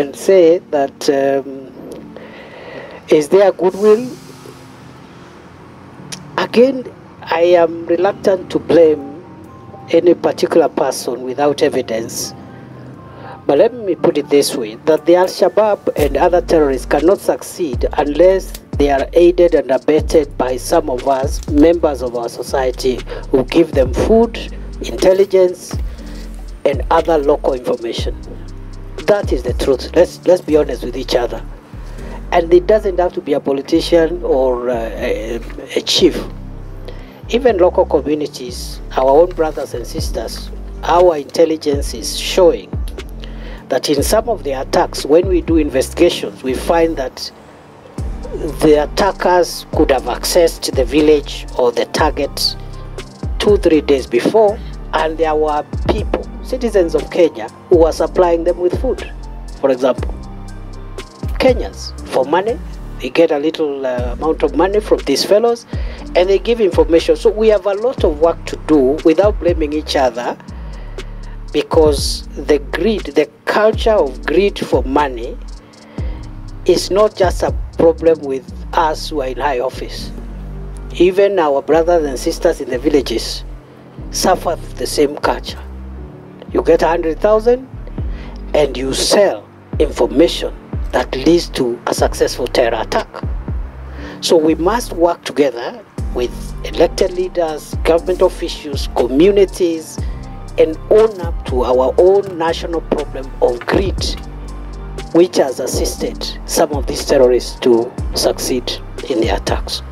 and say that um, is there goodwill? Again, I am reluctant to blame any particular person without evidence. But let me put it this way that the Al Shabaab and other terrorists cannot succeed unless they are aided and abetted by some of us, members of our society, who give them food, intelligence, and other local information. That is the truth. Let's, let's be honest with each other. And it doesn't have to be a politician or uh, a, a chief. Even local communities, our own brothers and sisters, our intelligence is showing that in some of the attacks, when we do investigations, we find that the attackers could have accessed the village or the target two, three days before, and there were people, citizens of Kenya, who are supplying them with food, for example. Kenyans, for money, they get a little uh, amount of money from these fellows and they give information. So we have a lot of work to do without blaming each other because the greed, the culture of greed for money is not just a problem with us who are in high office. Even our brothers and sisters in the villages suffer the same culture. You get a hundred thousand and you sell information that leads to a successful terror attack. So we must work together with elected leaders, government officials, communities, and own up to our own national problem of greed, which has assisted some of these terrorists to succeed in their attacks.